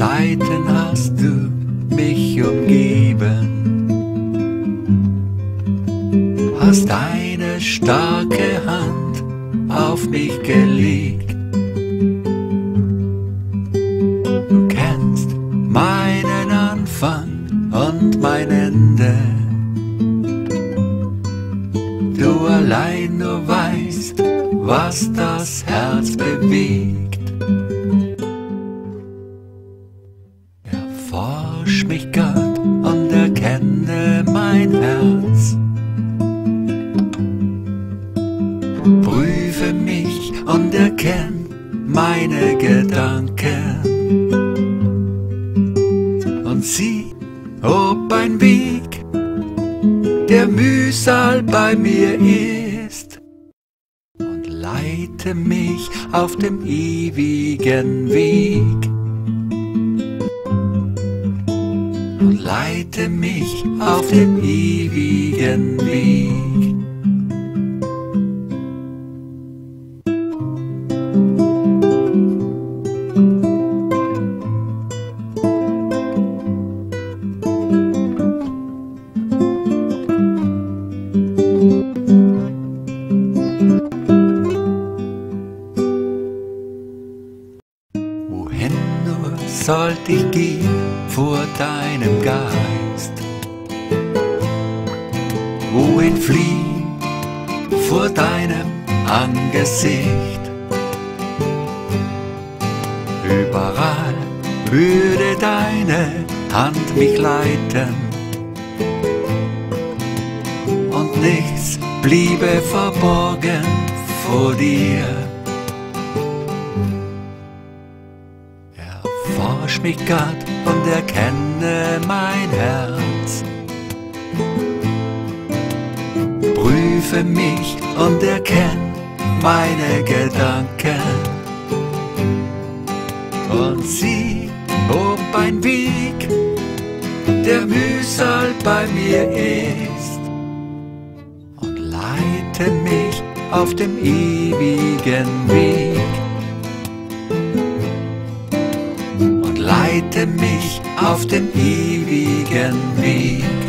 Seiten hast du mich umgeben, hast deine starke Hand auf mich gelegt. Du kennst meinen Anfang und mein Ende. Du allein nur weißt, was das Herz bewegt. Erforsch mich Gott und erkenne mein Herz. Prüfe mich und erkenn meine Gedanken. Und sieh, ob ein Weg, der Mühsal bei mir ist. Und leite mich auf dem ewigen Weg. Leite mich auf dem ewigen Weg. Wohin nur sollt ich gehen vor deinem Geist? Wohin fliehen vor deinem Angesicht? Überall würde deine Hand mich leiten und nichts bliebe verborgen vor dir. Erforsch mich Gott und erkenne mein Herz. Prüfe mich und erkenn meine Gedanken. Und sieh, ob ein Weg, der Mühsal bei mir ist. Und leite mich auf dem ewigen Weg. Und leite mich auf dem ewigen Weg.